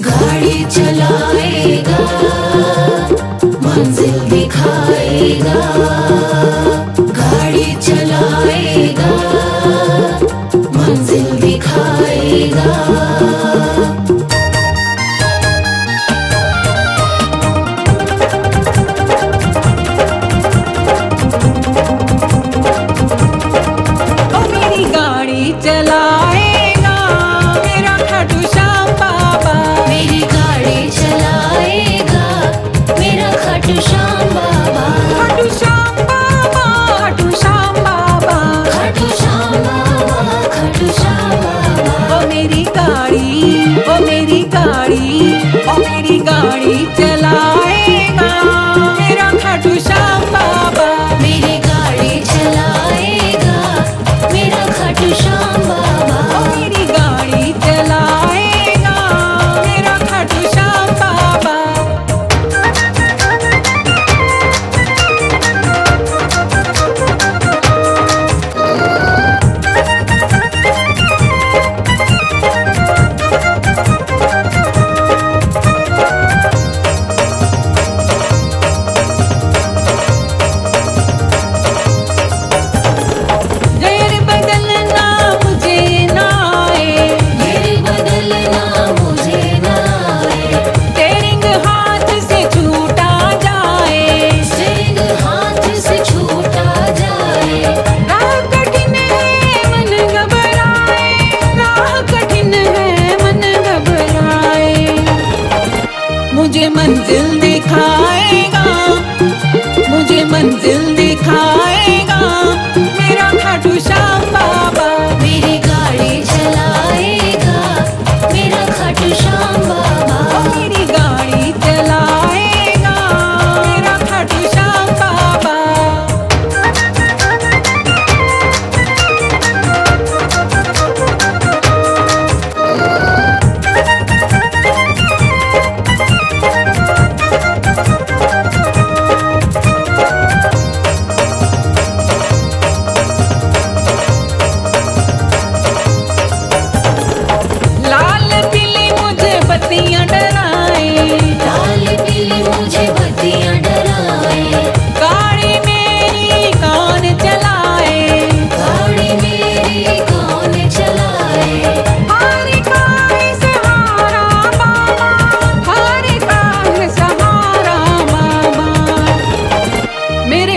गाड़ी चलाएगा मंजिल दिखाएगा गाड़ी चलाएगा मंजिल दिखाएगा। चला ओ मेरी गाड़ी ओ मेरी गाड़ी चलाएगा। मेरा खाटू श्याम मुझे मंजिल दिखाएगा मुझे मंजिल दिखाएगा।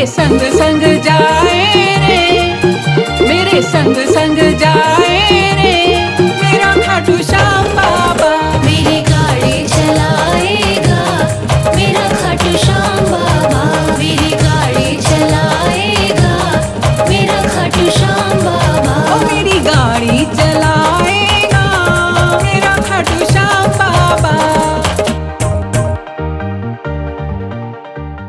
संग संग जाए रे। मेरे संग संग जाए